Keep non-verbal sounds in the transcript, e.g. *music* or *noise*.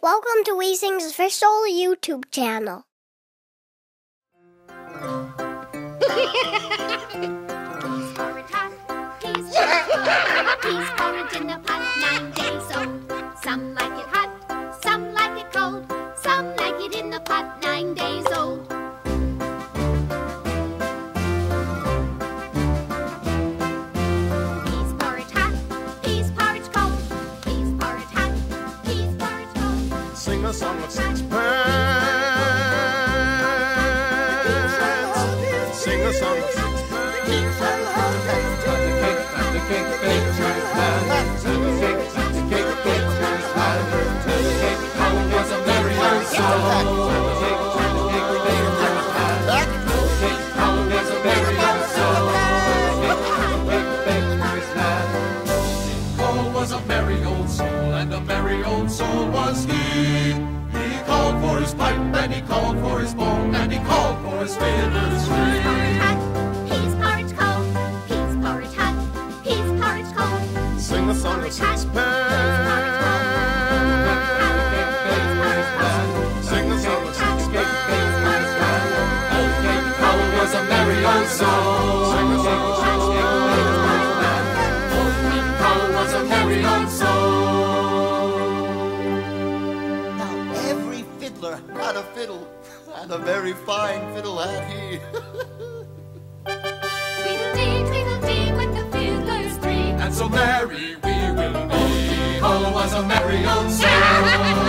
Welcome to Wee Sing's official YouTube channel. Pease porridge hot, cold, pease porridge in pot, nine days old. Some like it hot, song of sixpence. Sing a song of sixpence. Was a merry old soul, and a merry old soul was he. For his pipe, and he called for his bone, and he called for his fiddler's string. hot, pease porridge cold, pease porridge hot, pease porridge cold. Sing a song of sixpence. Sing a song of sixpence. King Cole was a merry old soul. Had a fiddle, and a very fine fiddle had he. Tweedledee, tweedledee, with the fiddlers *laughs* three. And so merry we will be. Cole was a merry old soul.